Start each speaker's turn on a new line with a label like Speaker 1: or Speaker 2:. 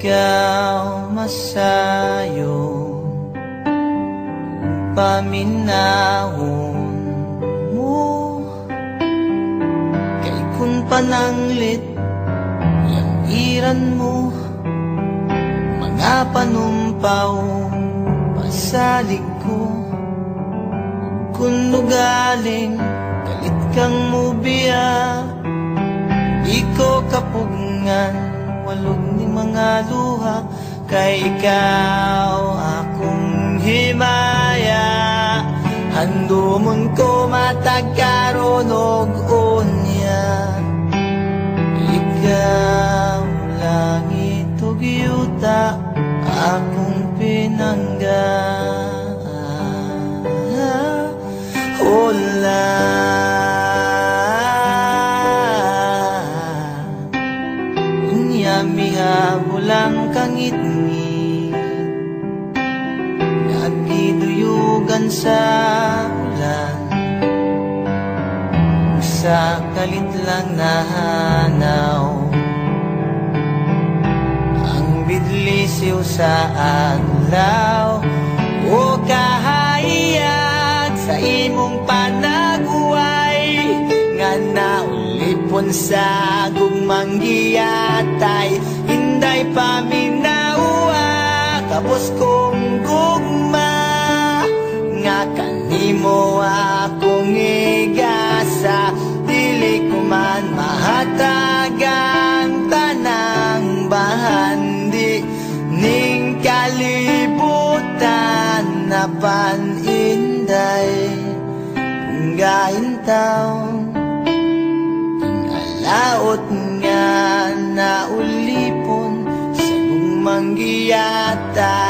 Speaker 1: ikaw masayo Paminahon mo. Kay kun pananglit Yang iran mo. Mga panumpaw Pasalig ko. Kun lugaling Galit kang mubiya Di ko kapugngan. Walog ni mga luha Kay ikaw akong himaya. Handumon ko matagkaronog unya. Ikaw langit o giyuta Akong pinangga. Hola Unya mihabulang kangit-ngit Nagiduyugan sa ulan. Sa kalit lang nahanaw. Ang bidlisiw sa adlaw O kahayag sa imong panaguway naulipon sa gugmang giyatay Hinday paminawa Kapos kong gugma Nga kanimo akong igasa. Dili ko man mahatagang tanang bahandi Ning kalibutan na paninday. Kung gaintaw nga